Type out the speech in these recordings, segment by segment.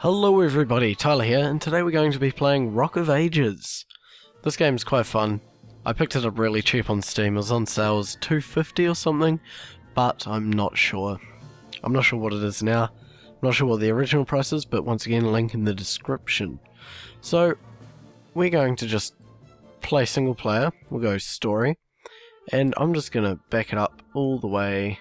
Hello everybody, Tyler here, and today we're going to be playing Rock of Ages. This game's quite fun. I picked it up really cheap on Steam, it was on sale, was 250 or something, but I'm not sure. I'm not sure what it is now. I'm not sure what the original price is, but once again, link in the description. So, we're going to just play single player, we'll go story, and I'm just going to back it up all the way,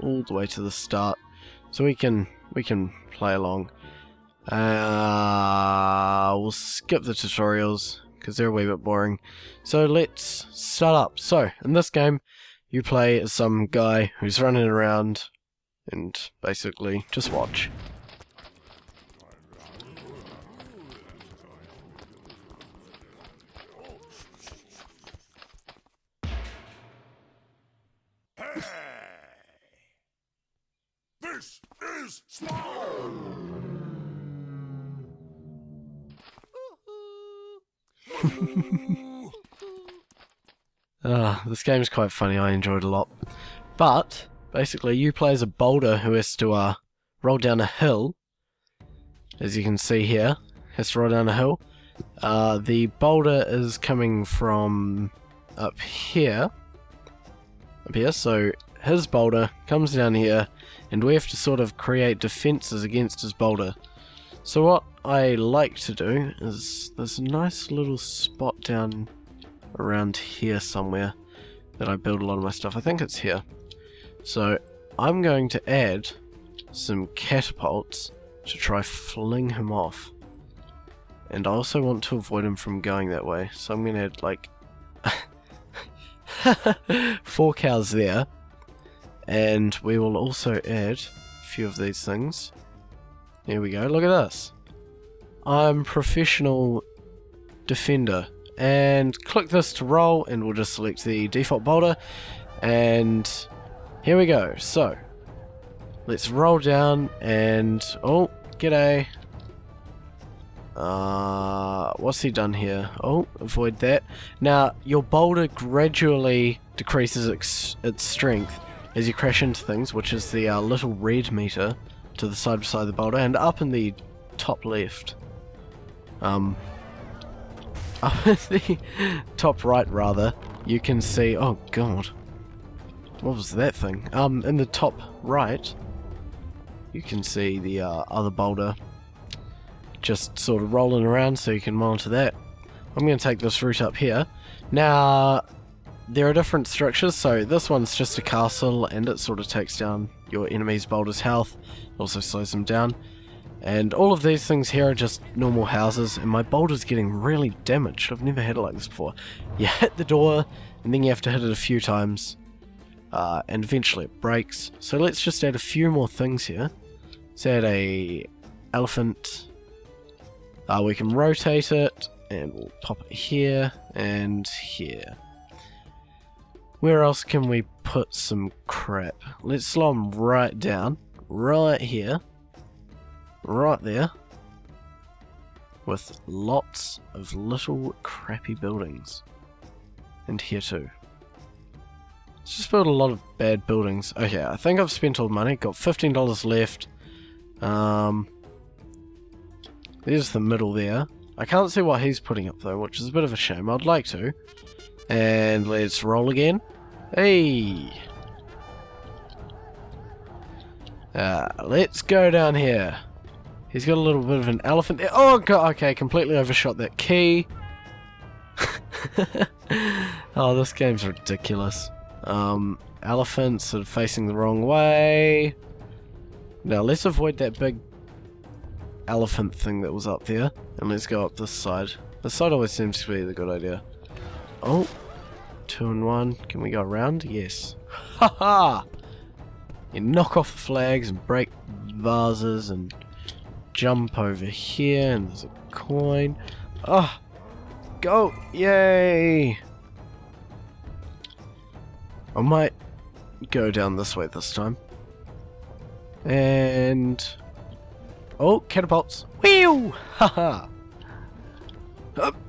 all the way to the start, so we can, we can play along. Uh, we'll skip the tutorials because they're a wee bit boring. So let's start up. So, in this game, you play as some guy who's running around and basically just watch. This is small. Ah, this game's quite funny, I enjoyed a lot. But, basically, you play as a boulder who has to uh, roll down a hill. As you can see here, has to roll down a hill. Uh, the boulder is coming from up here. Up here, so his boulder comes down here, and we have to sort of create defenses against his boulder. So what I like to do is, there's a nice little spot down around here somewhere that I build a lot of my stuff. I think it's here. So I'm going to add some catapults to try fling him off. And I also want to avoid him from going that way. So I'm going to add like four cows there. And we will also add a few of these things. Here we go. Look at this. I'm professional defender and click this to roll and we'll just select the default boulder and here we go so let's roll down and oh g'day uh, what's he done here oh avoid that now your boulder gradually decreases its, its strength as you crash into things which is the uh, little red meter to the side beside the boulder and up in the top left um, up at the top right rather, you can see, oh god, what was that thing? Um, in the top right, you can see the uh, other boulder just sort of rolling around so you can monitor that. I'm going to take this route up here. Now, there are different structures, so this one's just a castle and it sort of takes down your enemy's boulder's health, also slows them down. And all of these things here are just normal houses, and my boulder's getting really damaged. I've never had it like this before. You hit the door, and then you have to hit it a few times, uh, and eventually it breaks. So let's just add a few more things here. Let's add a elephant. Uh, we can rotate it, and we'll pop it here, and here. Where else can we put some crap? Let's slow them right down, right here right there with lots of little crappy buildings. And here too. Let's just build a lot of bad buildings. Okay, I think I've spent all the money. Got $15 left. Um, there's the middle there. I can't see what he's putting up though, which is a bit of a shame. I'd like to. And let's roll again. Hey! Uh, let's go down here. He's got a little bit of an elephant there. Oh, God, okay, completely overshot that key. oh, this game's ridiculous. Um, elephants of facing the wrong way. Now, let's avoid that big elephant thing that was up there. And let's go up this side. This side always seems to be the good idea. Oh, two and one. Can we go around? Yes. Ha ha! You knock off the flags and break vases and jump over here and there's a coin. Ah! Oh, go! Yay! I might go down this way this time. And... Oh, catapults! Whew! Haha!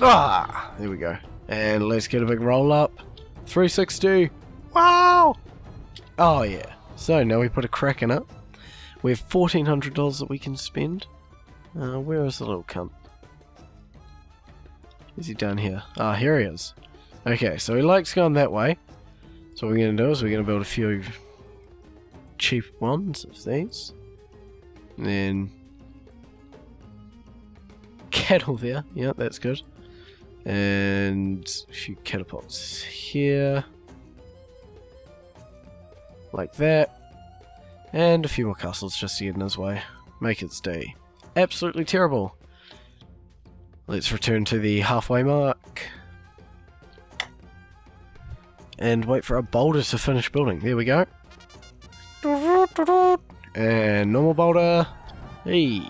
ah! There we go. And let's get a big roll up. 360! Wow! Oh yeah. So now we put a crack in it. We have $1,400 that we can spend. Uh, where is the little cunt? Is he down here? Ah, here he is. Okay, so he likes going that way. So what we're going to do is we're going to build a few cheap ones of these. And then... Cattle there. Yeah, that's good. And a few catapults here. Like that. And a few more castles just to get in his way. Make its day absolutely terrible. Let's return to the halfway mark. And wait for a boulder to finish building. There we go. And normal boulder. Hey.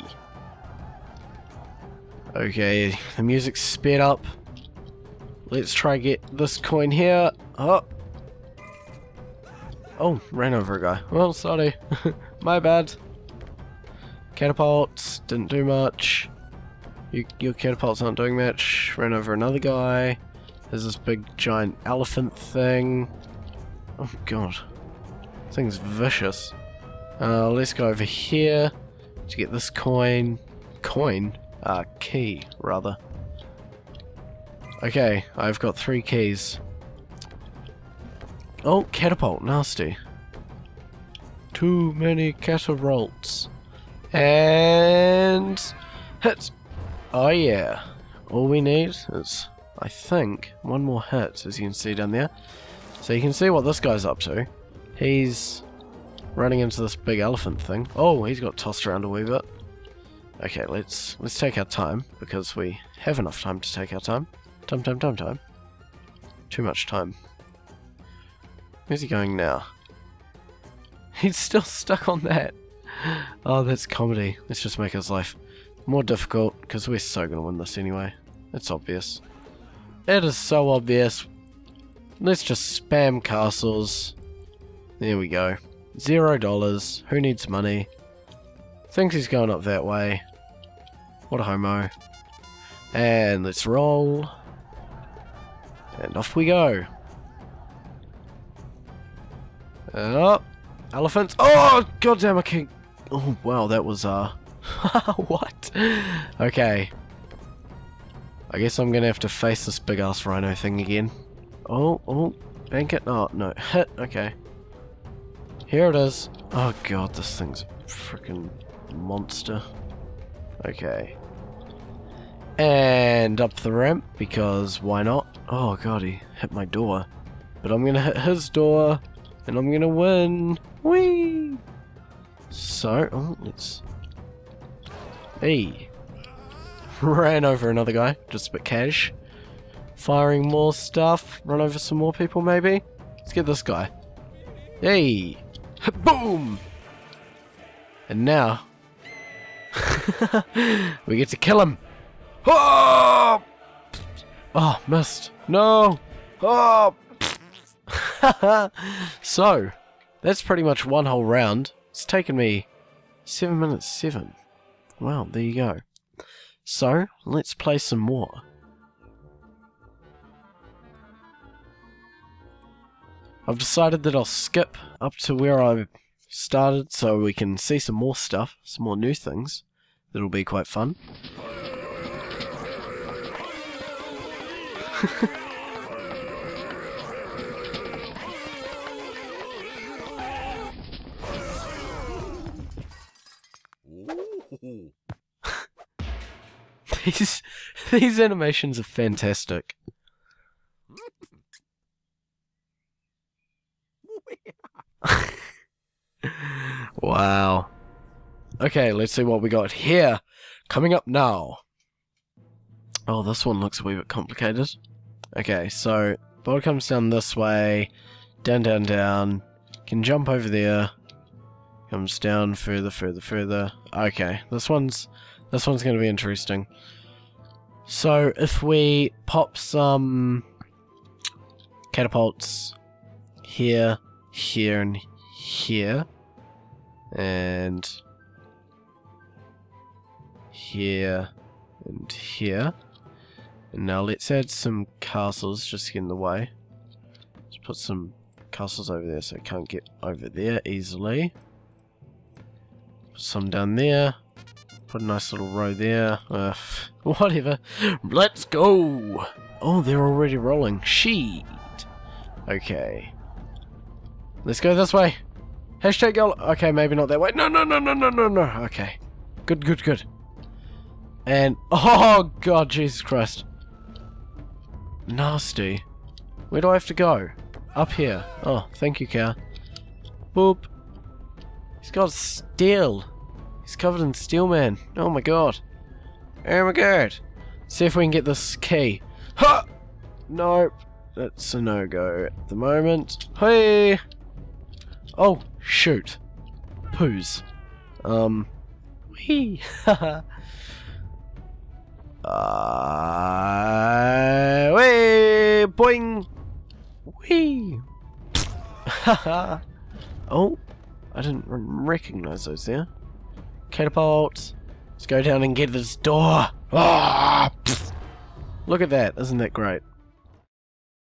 Okay, the music's sped up. Let's try get this coin here. Oh. Oh, ran over a guy. Well, sorry. My bad. Catapults, didn't do much. You, your catapults aren't doing much. Ran over another guy. There's this big giant elephant thing. Oh god. This thing's vicious. Uh, let's go over here to get this coin. Coin? Uh, key, rather. Okay, I've got three keys. Oh, catapult, nasty. Too many catapults. And hit. Oh yeah. All we need is, I think, one more hit, as you can see down there. So you can see what this guy's up to. He's running into this big elephant thing. Oh, he's got tossed around a wee bit. Okay, let's let's take our time because we have enough time to take our time. Time, time, time, time. Too much time. Where's he going now? He's still stuck on that. oh, that's comedy. Let's just make his life more difficult, because we're so going to win this anyway. It's obvious. It is so obvious. Let's just spam castles. There we go. Zero dollars. Who needs money? Thinks he's going up that way. What a homo. And let's roll. And off we go. Oh, elephants. Oh, goddamn, I can't Oh, wow, that was, uh... what? Okay. I guess I'm gonna have to face this big-ass rhino thing again. Oh, oh, bank it? Oh, no, hit, okay. Here it is. Oh god, this thing's a freaking monster. Okay. And up the ramp, because why not? Oh god, he hit my door. But I'm gonna hit his door, and I'm gonna win! Whee! So, oh, let's... Hey! Ran over another guy, just a bit cash. Firing more stuff, run over some more people maybe? Let's get this guy. Hey! Boom! And now... we get to kill him! Oh! Oh, missed. No! Oh! so, that's pretty much one whole round. It's taken me 7 minutes 7. Wow, there you go. So, let's play some more. I've decided that I'll skip up to where I started so we can see some more stuff, some more new things. That'll be quite fun. these these animations are fantastic. wow. Okay, let's see what we got here. Coming up now. Oh, this one looks a wee bit complicated. Okay, so boat comes down this way, down, down, down. Can jump over there. Comes down further, further, further. Okay, this one's this one's going to be interesting. So if we pop some catapults here, here, and here, and here, and here. Now let's add some castles just in the way. Let's put some castles over there so I can't get over there easily. Put some down there. Put a nice little row there. Uh, whatever. Let's go! Oh, they're already rolling. Sheet. Okay. Let's go this way. Hashtag. Okay, maybe not that way. No, no, no, no, no, no, no. Okay. Good, good, good. And, oh god, Jesus Christ. Nasty. Where do I have to go? Up here. Oh, thank you, car. Boop. He's got steel. He's covered in steel, man. Oh my god. Oh my god. See if we can get this key. Ha! Nope. That's a no-go at the moment. Hey! Oh, shoot. Poos. Um. Wee. Haha. Uh, boing, wee. Haha. oh, I didn't recognize those there. Catapult. Let's go down and get this door. Ah, Look at that, isn't that great?